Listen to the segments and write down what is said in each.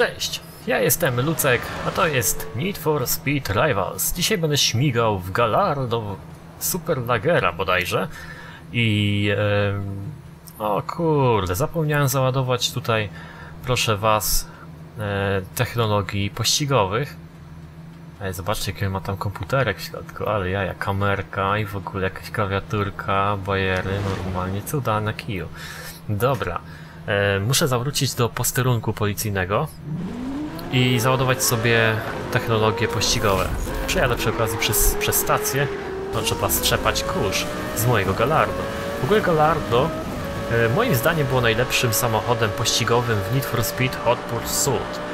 Cześć, ja jestem Lucek, a to jest Need for Speed Rivals. Dzisiaj będę śmigał w Gallardo Superlagera bodajże i... em, o kurde, zapomniałem załadować tutaj, proszę was, e, technologii pościgowych. Zobaczcie, jaki ma tam komputerek w środku, ale jaja, kamerka i w ogóle jakaś klawiaturka, bajery, normalnie cuda na kiju. Dobra, e, muszę zawrócić do posterunku policyjnego i załadować sobie technologie pościgowe. Przejadę przy okazji przez, przez stację, no trzeba strzepać kurz z mojego Gallardo. W ogóle Gallardo e, moim zdaniem było najlepszym samochodem pościgowym w Need for Speed Hot Pursuit.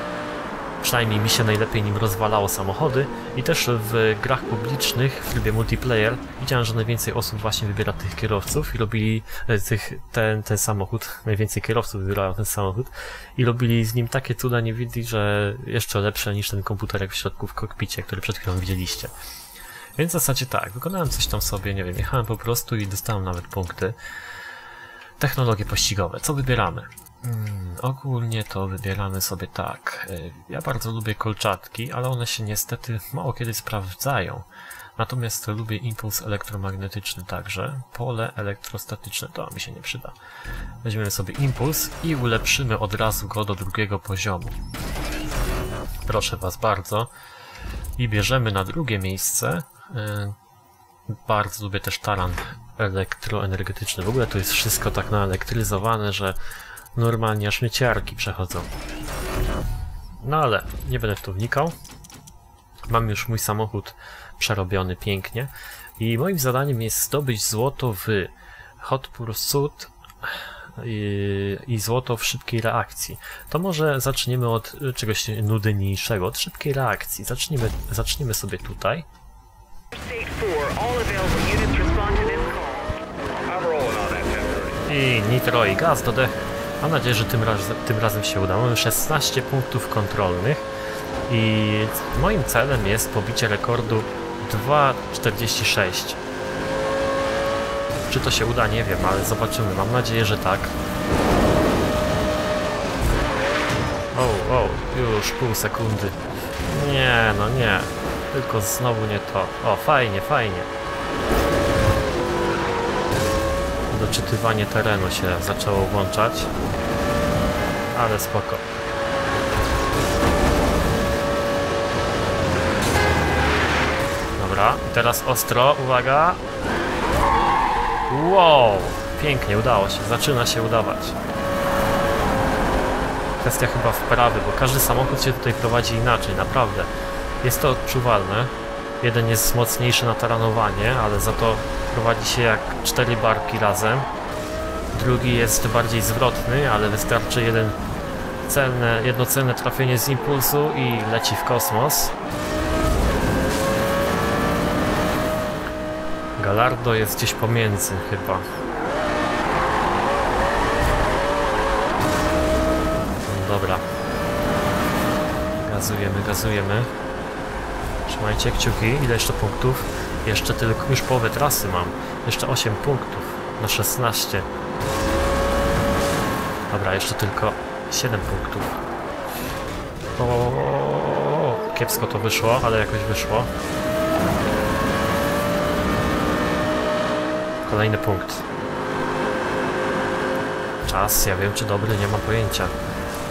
Przynajmniej mi się najlepiej nim rozwalało samochody i też w grach publicznych w trybie multiplayer widziałem, że najwięcej osób właśnie wybiera tych kierowców i robili e, tych, ten, ten samochód, najwięcej kierowców wybierało ten samochód i robili z nim takie cuda nie widzi, że jeszcze lepsze niż ten komputerek w środku w kokpicie, który przed chwilą widzieliście. Więc w zasadzie tak, wykonałem coś tam sobie, nie wiem, jechałem po prostu i dostałem nawet punkty. Technologie pościgowe, co wybieramy? Mm, ogólnie to wybieramy sobie tak. y, Ja bardzo lubię kolczatki, ale one się niestety mało kiedy sprawdzają. Natomiast lubię impuls elektromagnetyczny także. Pole elektrostatyczne to mi się nie przyda. Weźmiemy sobie impuls i ulepszymy od razu go do drugiego poziomu. Proszę Was bardzo. I bierzemy na drugie miejsce. y, Bardzo lubię też taran elektroenergetyczny. W ogóle to jest wszystko tak naelektryzowane, że normalnie aż mnie ciarki przechodzą. No ale nie będę w to wnikał. Mam już mój samochód przerobiony pięknie i moim zadaniem jest zdobyć złoto w Hot Pursuit i, i złoto w szybkiej reakcji. To może zaczniemy od czegoś nudniejszego, od szybkiej reakcji. Zaczniemy, zaczniemy sobie tutaj. State 4, all available units respond to this call. I'm rolling on that 1030. I nitro i gaz do dechy. Mam nadzieję, że tym, raz, tym razem się uda. Mamy 16 punktów kontrolnych i moim celem jest pobicie rekordu 2.46. Czy to się uda, nie wiem, ale zobaczymy. Mam nadzieję, że tak. O, o, już pół sekundy. Nie, no nie. Tylko znowu nie to. O, fajnie, fajnie. Doczytywanie terenu się zaczęło włączać. Ale spoko. Dobra, teraz ostro, uwaga. Wow, pięknie, udało się, zaczyna się udawać. Kwestia chyba wprawy, bo każdy samochód się tutaj prowadzi inaczej, naprawdę. Jest to odczuwalne. Jeden jest mocniejszy na taranowanie, ale za to prowadzi się jak cztery barki razem. Drugi jest bardziej zwrotny, ale wystarczy jeden celne, jedno celne trafienie z impulsu i leci w kosmos. Galardo jest gdzieś pomiędzy chyba. Dobra. Gazujemy, gazujemy. Trzymajcie kciuki. Ile jeszcze punktów? Jeszcze tylko, już połowę trasy mam. Jeszcze 8 punktów na 16. Dobra, jeszcze tylko 7 punktów. O, kiepsko to wyszło, ale jakoś wyszło. Kolejny punkt. Czas, ja wiem czy dobry, nie mam pojęcia.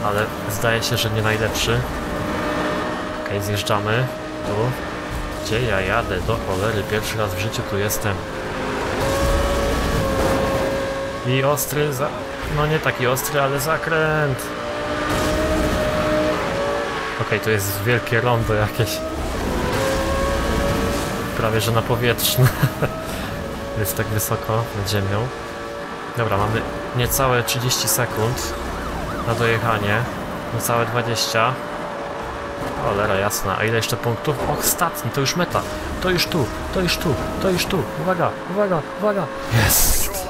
Ale zdaje się, że nie najlepszy. Okej, zjeżdżamy. Tu. Gdzie ja jadę? Do cholery, pierwszy raz w życiu tu jestem. I ostry za... No nie taki ostry, ale zakręt. Okej, to jest wielkie rondo jakieś. Prawie, że na powietrzne. jest tak wysoko nad ziemią. Dobra, mamy niecałe 30 sekund na dojechanie. Niecałe 20. Cholera jasna, a ile jeszcze punktów? Och, ostatni, to już meta. To już tu, to już tu, to już tu. Uwaga, uwaga, uwaga. Jest!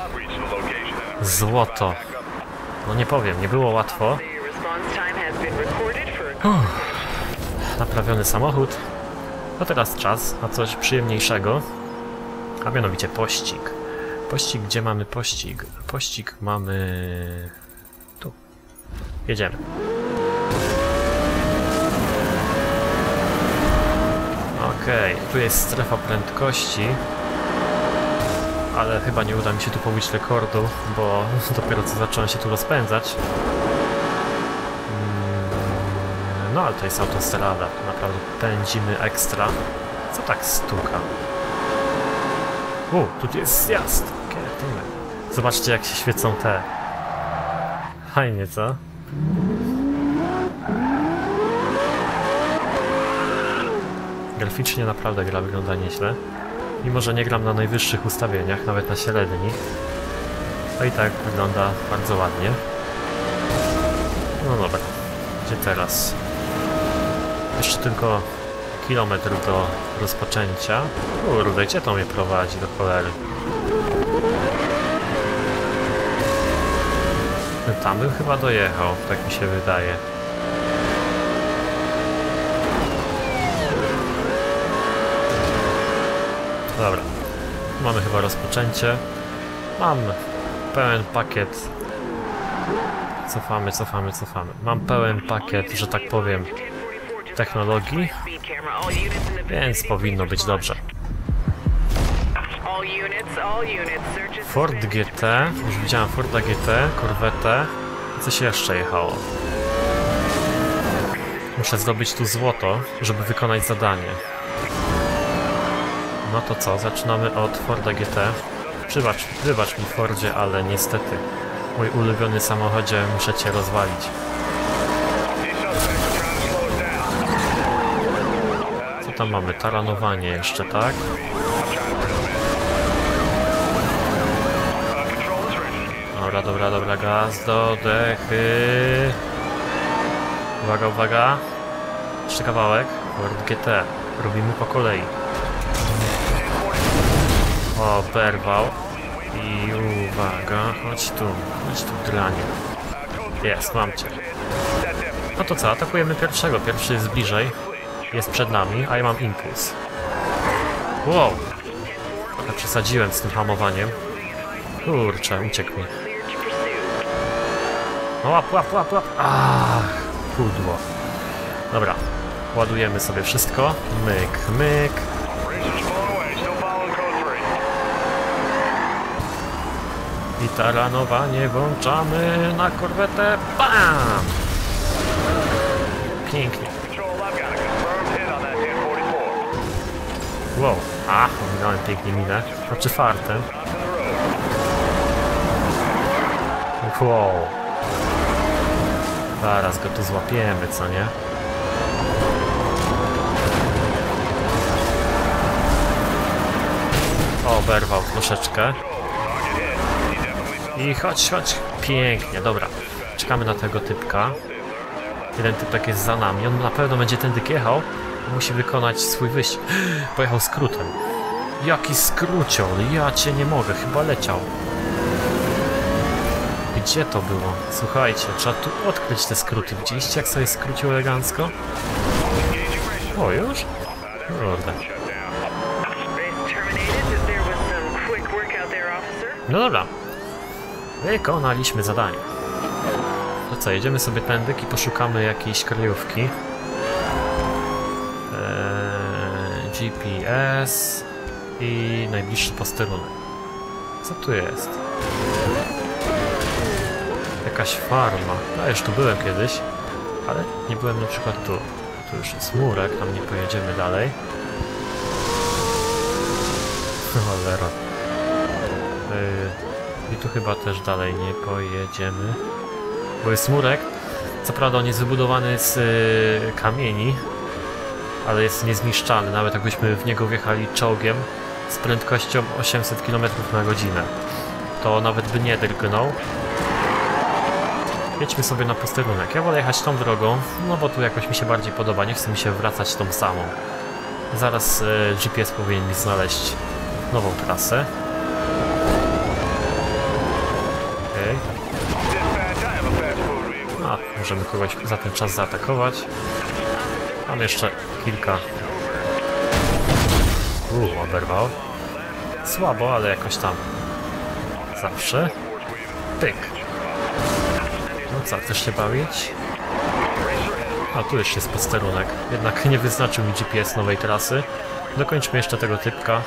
Złoto. No nie powiem, nie było łatwo. For Naprawiony samochód. No teraz czas na coś przyjemniejszego. A mianowicie pościg. Pościg, gdzie mamy pościg? Pościg mamy... Tu. Jedziemy. Okej, tu jest strefa prędkości. Ale chyba nie uda mi się tu pobić rekordu, bo dopiero co zacząłem się tu rozpędzać. Mm, No ale to jest autostrada, tu naprawdę pędzimy ekstra. Co tak stuka? U, tu jest zjazd. Zobaczcie jak się świecą te. Fajnie, co? Graficznie naprawdę gra wygląda nieźle. Mimo, że nie gram na najwyższych ustawieniach, nawet na średnich, to i tak wygląda bardzo ładnie. No dobra, gdzie teraz? Jeszcze tylko kilometr do rozpoczęcia. Kurde, gdzie to mnie prowadzi do cholery? No Tam bym chyba dojechał, tak mi się wydaje. Dobra, mamy chyba rozpoczęcie. Mam pełen pakiet. Cofamy, cofamy, cofamy. Mam pełen pakiet, że tak powiem, technologii, więc powinno być dobrze. Ford GT, już widziałem Forda GT, Corvette, coś jeszcze jechało. Muszę zdobyć tu złoto, żeby wykonać zadanie. No to co, zaczynamy od Forda GT. Wybacz, wybacz mi Fordzie, ale niestety, mój ulubiony samochodzie muszę cię rozwalić. Co tam mamy? Taranowanie jeszcze, tak? Dobra, dobra, dobra, gaz do dechy. Uwaga, uwaga. Jeszcze kawałek. Ford GT. Robimy po kolei. O, berwał. I uwaga, chodź tu, chodź tu, dranie. Jest, mam cię. No to co, atakujemy pierwszego. Pierwszy jest bliżej. Jest przed nami, a ja mam impuls. Wow! Trochę przesadziłem z tym hamowaniem. Kurczę, uciekł mi. No łap, łap, łap, łap. Ach, pudło. Dobra, ładujemy sobie wszystko. Myk, myk. I taranowanie włączamy na korwetę. Bam! Pięknie. Wow, a, ominąłem pięknie minę. Znaczy fartem. Wow. Zaraz go tu złapiemy, co nie? Oberwał troszeczkę. I chodź, chodź. Pięknie, dobra. Czekamy na tego typka. Jeden typek jest za nami. On na pewno będzie tędy jechał. Musi wykonać swój wyścig. Pojechał skrótem. Jaki skróciol? Ja cię nie mogę. Chyba leciał. Gdzie to było? Słuchajcie, trzeba tu odkryć te skróty. Widzieliście jak sobie skrócił elegancko? O, już? Kurde. No dobra. Wykonaliśmy zadanie. To co, jedziemy sobie tędy i poszukamy jakiejś kryjówki. Eee, GPS i najbliższy posterunek. Co tu jest? Jakaś farma. No już tu byłem kiedyś, ale nie byłem na przykład tu. Tu już jest murek, tam nie pojedziemy dalej. Cholera. Yy, I tu chyba też dalej nie pojedziemy. Bo jest murek. Co prawda on jest wybudowany z yy, kamieni, ale jest niezniszczalny. Nawet jakbyśmy w niego wjechali czołgiem z prędkością 800 km na godzinę, to nawet by nie drgnął. Jedźmy sobie na posterunek. Ja wolę jechać tą drogą, no bo tu jakoś mi się bardziej podoba. Nie chcę mi się wracać tą samą. Zaraz yy, GPS powinien mi znaleźć nową trasę. Możemy kogoś za ten czas zaatakować. Mam jeszcze kilka. Uuu, oberwał. Słabo, ale jakoś tam. Zawsze. Pyk. No co, chcesz się bawić? A tu już jest posterunek. Jednak nie wyznaczył mi GPS nowej trasy. Dokończmy jeszcze tego typka.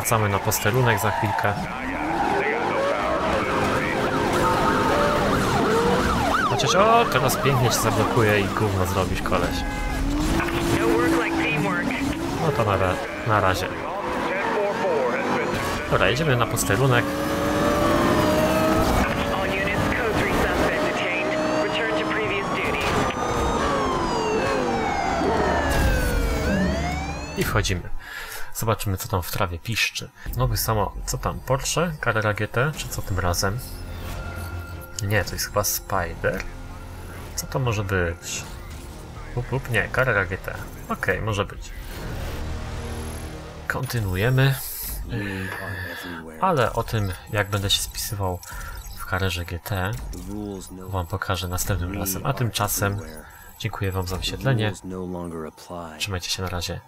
Wracamy na posterunek za chwilkę. Chociaż o, teraz pięknie się zablokuje i gówno zrobisz koleś. No to na, na razie. 1044 has been successful. Dobra, jedziemy na posterunek. All units, code 3 suspect detained. Return to previous duty. I wchodzimy. Zobaczymy, co tam w trawie piszczy. Nowy samochód. Co tam? Porsche? Carrera GT? Czy co tym razem? Nie, to jest chyba Spider. Co to może być? Up, up, nie, Carrera GT. Okej, może być. Kontynuujemy. Ale o tym, jak będę się spisywał w karierze GT, wam pokażę następnym razem. A tymczasem dziękuję wam za apply. Trzymajcie się na razie.